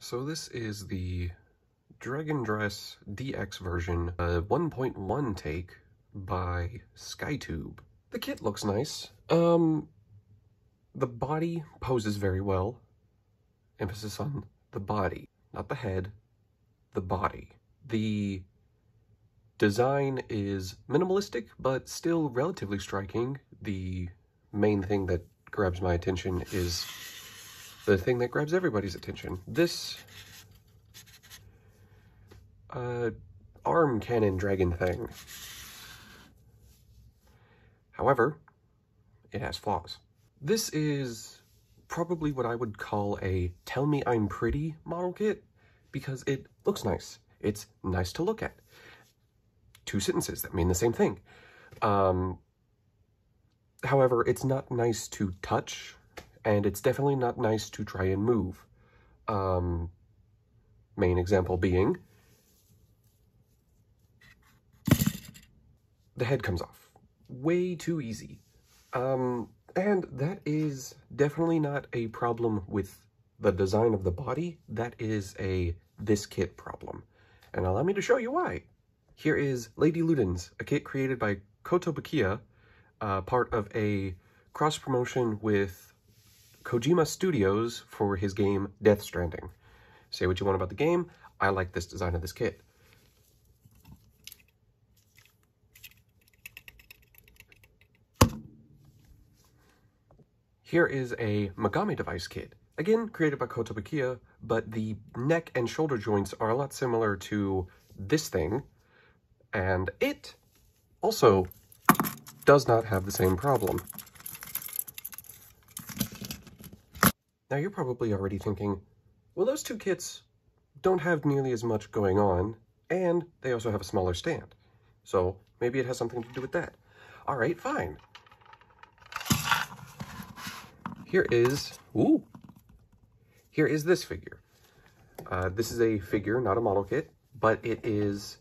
So this is the Dragondress DX version, a 1.1 take by SkyTube. The kit looks nice. Um, the body poses very well. Emphasis on the body, not the head, the body. The design is minimalistic, but still relatively striking. The main thing that grabs my attention is the thing that grabs everybody's attention. This uh, arm cannon dragon thing. However, it has flaws. This is probably what I would call a tell me I'm pretty model kit because it looks nice. It's nice to look at. Two sentences that mean the same thing. Um, however, it's not nice to touch and it's definitely not nice to try and move. Um, main example being the head comes off. Way too easy. Um, and that is definitely not a problem with the design of the body. That is a this kit problem. And allow me to show you why. Here is Lady Ludens, a kit created by Kotobukiya, uh, part of a cross-promotion with Kojima Studios for his game Death Stranding. Say what you want about the game, I like this design of this kit. Here is a Megami device kit. Again, created by Kotobukiya, but the neck and shoulder joints are a lot similar to this thing, and it also does not have the same problem. Now you're probably already thinking, well those two kits don't have nearly as much going on, and they also have a smaller stand. So maybe it has something to do with that. All right, fine here is, ooh, here is this figure. Uh, this is a figure, not a model kit, but it is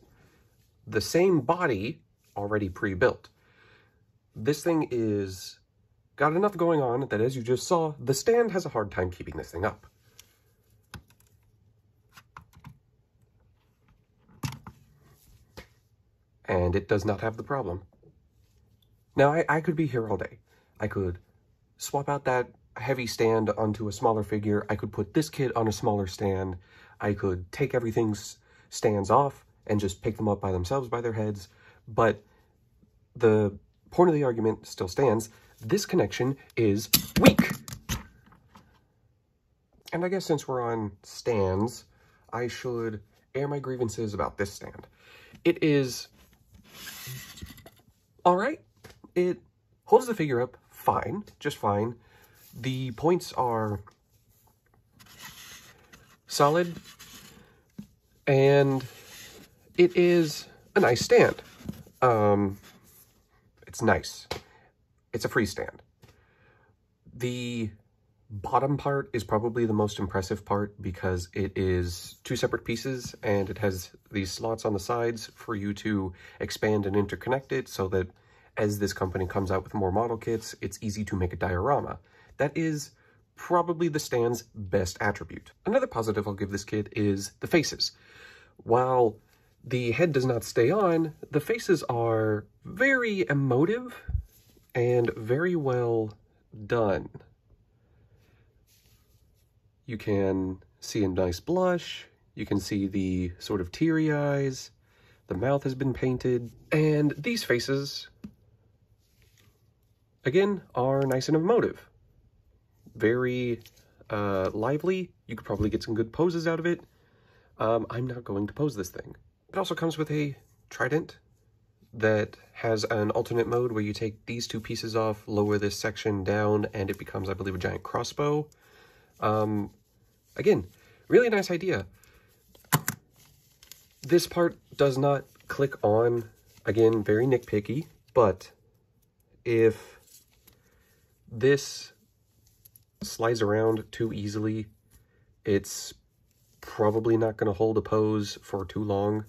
the same body already pre-built. This thing is got enough going on that, as you just saw, the stand has a hard time keeping this thing up. And it does not have the problem. Now, I, I could be here all day. I could swap out that heavy stand onto a smaller figure. I could put this kit on a smaller stand. I could take everything's stands off and just pick them up by themselves by their heads. But the point of the argument still stands. This connection is weak. And I guess since we're on stands, I should air my grievances about this stand. It is all right. It holds the figure up fine, just fine. The points are solid, and it is a nice stand. Um, it's nice. It's a freestand. The bottom part is probably the most impressive part because it is two separate pieces and it has these slots on the sides for you to expand and interconnect it so that as this company comes out with more model kits, it's easy to make a diorama. That is probably the stand's best attribute. Another positive I'll give this kit is the faces. While the head does not stay on, the faces are very emotive and very well done. You can see a nice blush, you can see the sort of teary eyes, the mouth has been painted, and these faces again, are nice and emotive. Very uh, lively. You could probably get some good poses out of it. Um, I'm not going to pose this thing. It also comes with a trident that has an alternate mode where you take these two pieces off, lower this section down, and it becomes, I believe, a giant crossbow. Um, again, really nice idea. This part does not click on, again, very nitpicky, but if this slides around too easily. It's probably not going to hold a pose for too long,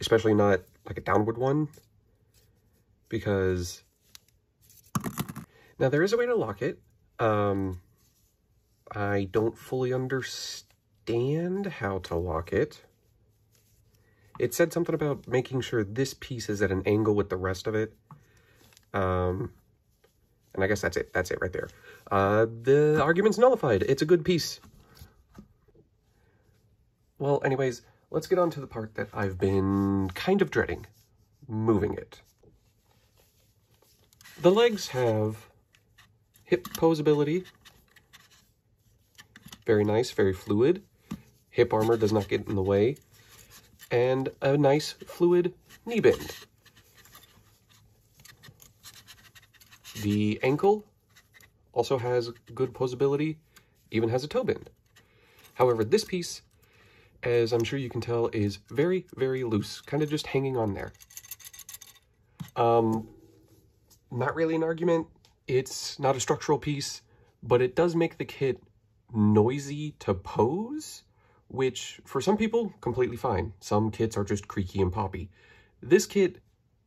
especially not like a downward one, because now there is a way to lock it. Um, I don't fully understand how to lock it. It said something about making sure this piece is at an angle with the rest of it. Um, and I guess that's it. That's it right there. Uh, the argument's nullified. It's a good piece. Well, anyways, let's get on to the part that I've been kind of dreading. Moving it. The legs have hip posability. Very nice, very fluid. Hip armor does not get in the way. And a nice fluid knee bend. The ankle also has good posability, even has a toe bend. However, this piece, as I'm sure you can tell, is very, very loose, kind of just hanging on there. Um, not really an argument. It's not a structural piece, but it does make the kit noisy to pose, which for some people, completely fine. Some kits are just creaky and poppy. This kit,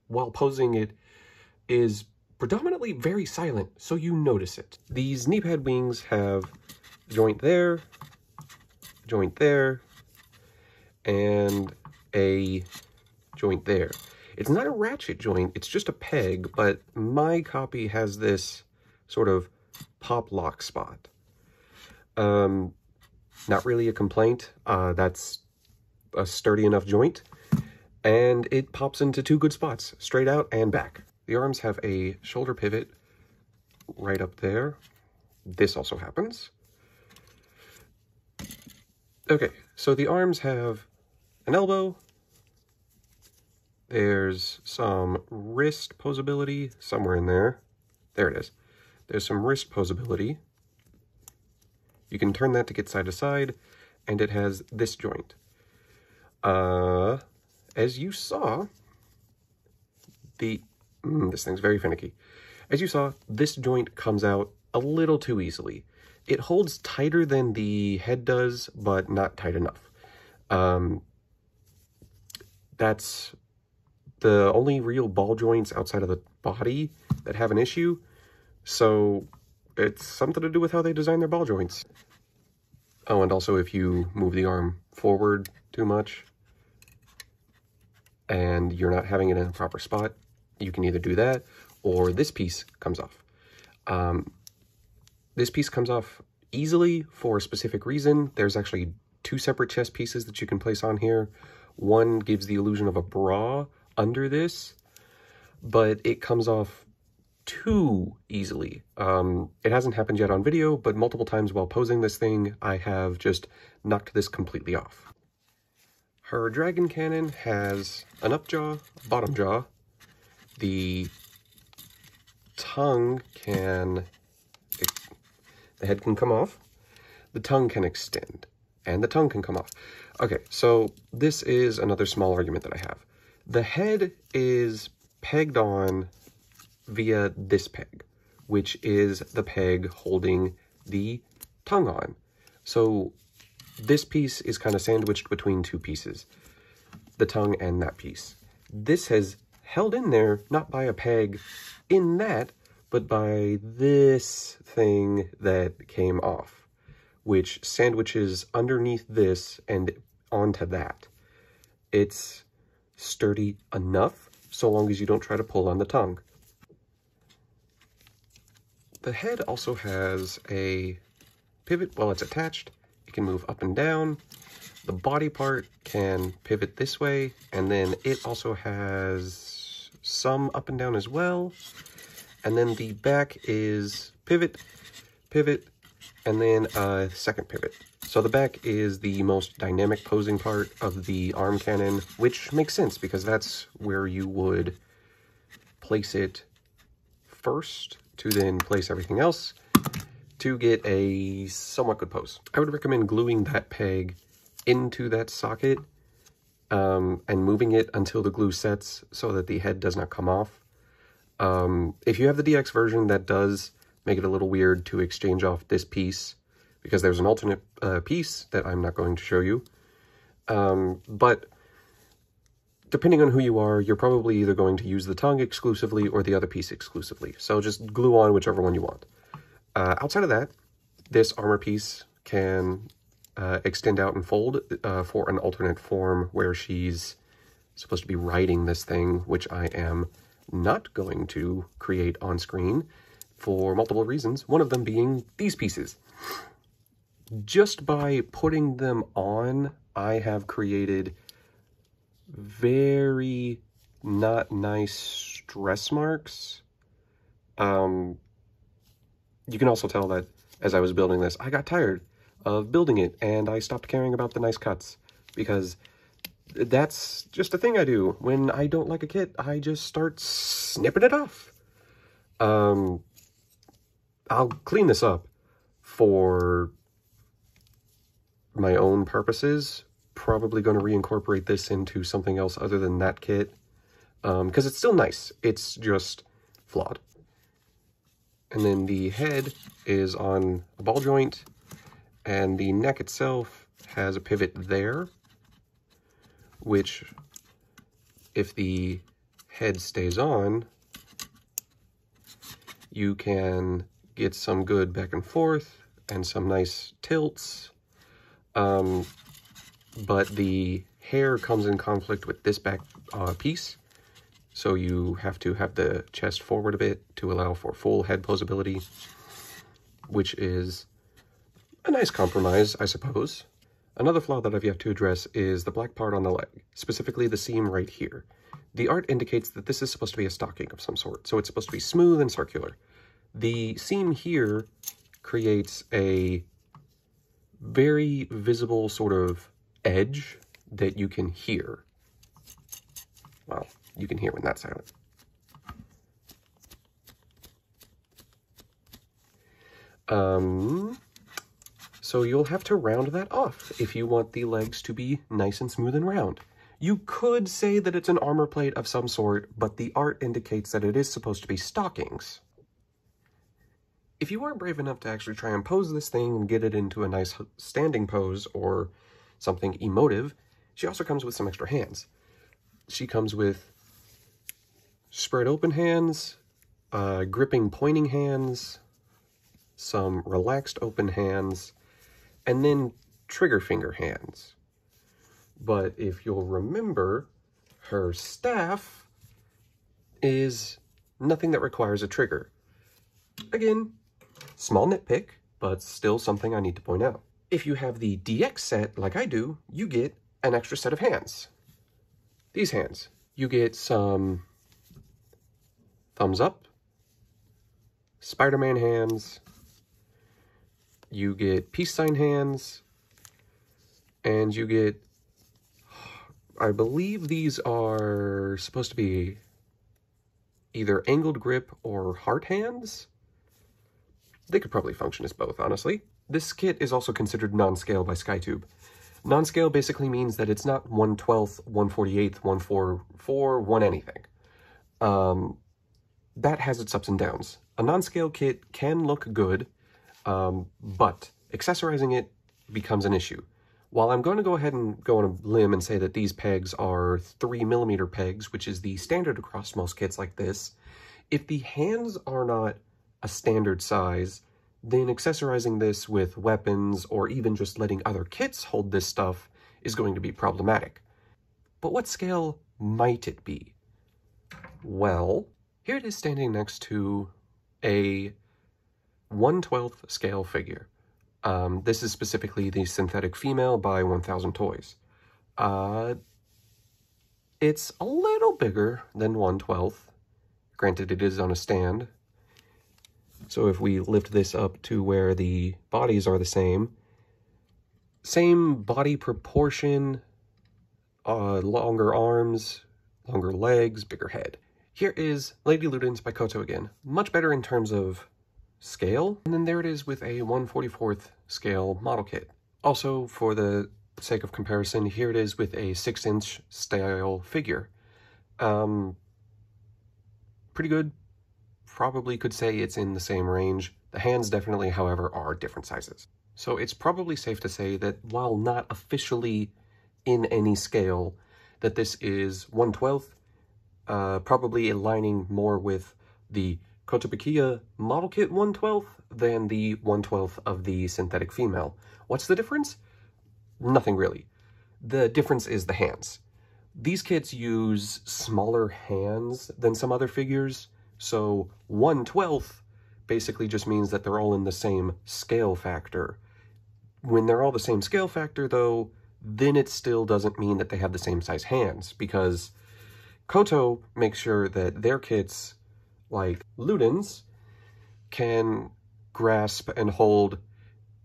while posing it, is predominantly very silent, so you notice it. These knee pad wings have joint there, joint there, and a joint there. It's not a ratchet joint, it's just a peg, but my copy has this sort of pop lock spot. Um, not really a complaint. Uh, that's a sturdy enough joint, and it pops into two good spots, straight out and back. The arms have a shoulder pivot right up there. This also happens. Okay, so the arms have an elbow. There's some wrist posability somewhere in there. There it is. There's some wrist posability. You can turn that to get side to side, and it has this joint. Uh, as you saw, the Mm, this thing's very finicky. As you saw, this joint comes out a little too easily. It holds tighter than the head does, but not tight enough. Um, that's the only real ball joints outside of the body that have an issue. So it's something to do with how they design their ball joints. Oh, and also if you move the arm forward too much and you're not having it in a proper spot, you can either do that or this piece comes off. Um, this piece comes off easily for a specific reason. There's actually two separate chest pieces that you can place on here. One gives the illusion of a bra under this, but it comes off too easily. Um, it hasn't happened yet on video, but multiple times while posing this thing, I have just knocked this completely off. Her dragon cannon has an up jaw, bottom jaw, the tongue can, the head can come off, the tongue can extend, and the tongue can come off. Okay, so this is another small argument that I have. The head is pegged on via this peg, which is the peg holding the tongue on. So this piece is kind of sandwiched between two pieces, the tongue and that piece. This has held in there, not by a peg in that, but by this thing that came off, which sandwiches underneath this and onto that. It's sturdy enough, so long as you don't try to pull on the tongue. The head also has a pivot while it's attached. It can move up and down. The body part can pivot this way, and then it also has some up and down as well. And then the back is pivot, pivot, and then a second pivot. So the back is the most dynamic posing part of the arm cannon, which makes sense because that's where you would place it first to then place everything else to get a somewhat good pose. I would recommend gluing that peg into that socket um, and moving it until the glue sets so that the head does not come off. Um, if you have the DX version, that does make it a little weird to exchange off this piece because there's an alternate uh, piece that I'm not going to show you. Um, but depending on who you are, you're probably either going to use the tongue exclusively or the other piece exclusively. So just glue on whichever one you want. Uh, outside of that, this armor piece can uh, extend out and fold uh, for an alternate form where she's supposed to be riding this thing, which I am not going to create on screen for multiple reasons, one of them being these pieces. Just by putting them on, I have created very not nice stress marks. Um, you can also tell that as I was building this, I got tired of building it and I stopped caring about the nice cuts because that's just a thing I do. When I don't like a kit, I just start snipping it off. Um, I'll clean this up for my own purposes. Probably going to reincorporate this into something else other than that kit because um, it's still nice. It's just flawed. And then the head is on a ball joint, and the neck itself has a pivot there, which, if the head stays on, you can get some good back and forth and some nice tilts. Um, but the hair comes in conflict with this back uh, piece, so you have to have the chest forward a bit to allow for full head posability, which is a nice compromise, I suppose. Another flaw that I've yet to address is the black part on the leg, specifically the seam right here. The art indicates that this is supposed to be a stocking of some sort, so it's supposed to be smooth and circular. The seam here creates a very visible sort of edge that you can hear. Well, you can hear when that's silent. Um, so you'll have to round that off if you want the legs to be nice and smooth and round. You could say that it's an armor plate of some sort, but the art indicates that it is supposed to be stockings. If you aren't brave enough to actually try and pose this thing and get it into a nice standing pose or something emotive, she also comes with some extra hands. She comes with spread open hands, uh, gripping pointing hands, some relaxed open hands, and then trigger finger hands. But if you'll remember, her staff is nothing that requires a trigger. Again, small nitpick, but still something I need to point out. If you have the DX set, like I do, you get an extra set of hands. These hands. You get some thumbs up, Spider-Man hands, you get peace sign hands, and you get, I believe these are supposed to be either angled grip or heart hands. They could probably function as both, honestly. This kit is also considered non-scale by SkyTube. Non-scale basically means that it's not 1 12th, 1 48th, 1 4, 4, 1 anything. Um, that has its ups and downs. A non-scale kit can look good, um, but accessorizing it becomes an issue. While I'm going to go ahead and go on a limb and say that these pegs are 3 millimeter pegs, which is the standard across most kits like this, if the hands are not a standard size, then accessorizing this with weapons or even just letting other kits hold this stuff is going to be problematic. But what scale might it be? Well, here it is standing next to a 1 12th scale figure. Um, this is specifically the synthetic female by 1000 Toys. Uh, it's a little bigger than 1 12th. Granted, it is on a stand. So if we lift this up to where the bodies are the same, same body proportion, uh, longer arms, longer legs, bigger head. Here is Lady Ludens by Koto again. Much better in terms of scale. And then there it is with a 144th scale model kit. Also, for the sake of comparison, here it is with a 6-inch style figure. Um, pretty good. Probably could say it's in the same range. The hands definitely, however, are different sizes. So it's probably safe to say that while not officially in any scale, that this is 1 12th uh, probably aligning more with the Kotobukiya model kit 112th than the 112th of the synthetic female. What's the difference? nothing really. The difference is the hands. These kits use smaller hands than some other figures, so 1 12th basically just means that they're all in the same scale factor. When they're all the same scale factor, though, then it still doesn't mean that they have the same size hands, because Koto makes sure that their kits, like Ludens, can grasp and hold,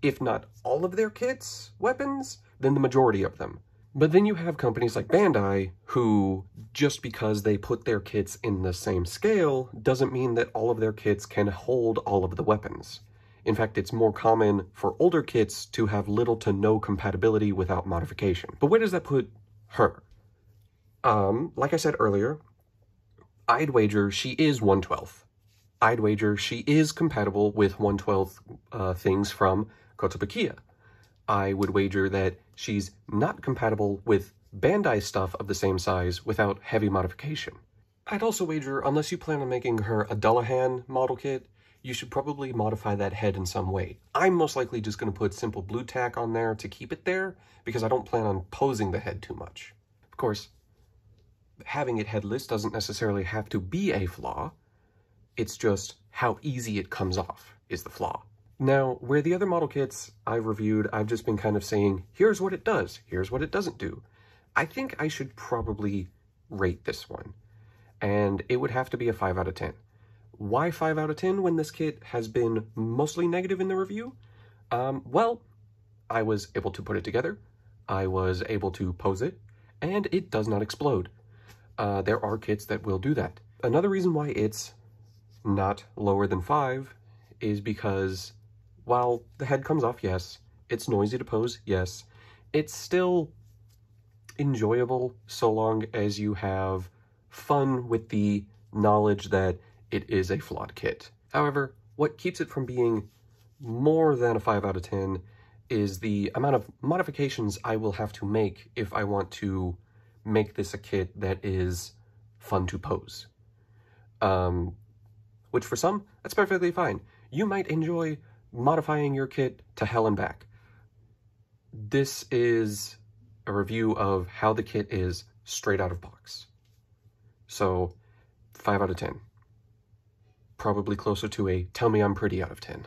if not all of their kits, weapons, then the majority of them. But then you have companies like Bandai who, just because they put their kits in the same scale, doesn't mean that all of their kits can hold all of the weapons. In fact, it's more common for older kits to have little to no compatibility without modification. But where does that put her? Um, like I said earlier, I'd wager she is 112th. I'd wager she is compatible with 112th uh, things from Kotobukiya. I would wager that she's not compatible with Bandai stuff of the same size without heavy modification. I'd also wager, unless you plan on making her a Dullahan model kit, you should probably modify that head in some way. I'm most likely just going to put simple Blu Tack on there to keep it there, because I don't plan on posing the head too much. Of course, having it headless doesn't necessarily have to be a flaw, it's just how easy it comes off is the flaw. Now, where the other model kits I've reviewed, I've just been kind of saying, here's what it does, here's what it doesn't do. I think I should probably rate this one, and it would have to be a 5 out of 10. Why 5 out of 10 when this kit has been mostly negative in the review? Um, well, I was able to put it together, I was able to pose it, and it does not explode. Uh, there are kits that will do that. Another reason why it's not lower than 5 is because while the head comes off, yes, it's noisy to pose, yes, it's still enjoyable so long as you have fun with the knowledge that it is a flawed kit. However, what keeps it from being more than a 5 out of 10 is the amount of modifications I will have to make if I want to make this a kit that is fun to pose. Um, which for some, that's perfectly fine. You might enjoy modifying your kit to hell and back. This is a review of how the kit is straight out of box. So, 5 out of 10. Probably closer to a tell me I'm pretty out of 10.